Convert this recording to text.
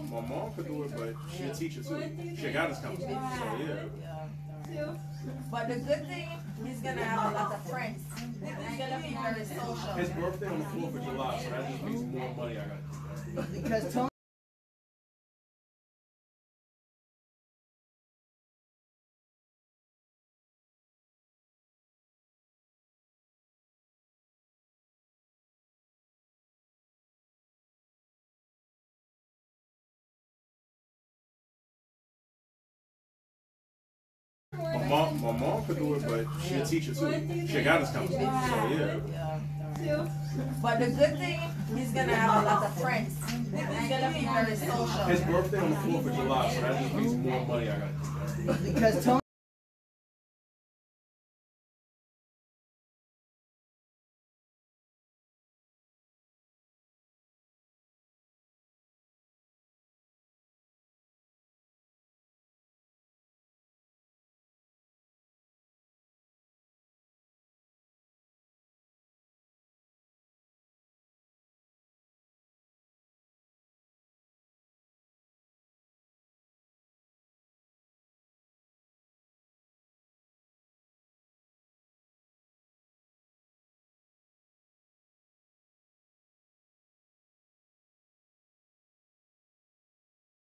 mom, my mom could do it, but she a teacher too. She a guidance counselor. So yeah. But the good thing, he's gonna have a lot of friends. He's gonna be very social. His birthday on the fourth of July, so that just means more money I got. Because mom, my mom could do it, but she a teacher too. She a guidance counselor. So yeah. But the good thing, he's gonna have a lot of friends. He's gonna be very social. His birthday on the fourth of July, so that just means more money I got. Because Tony.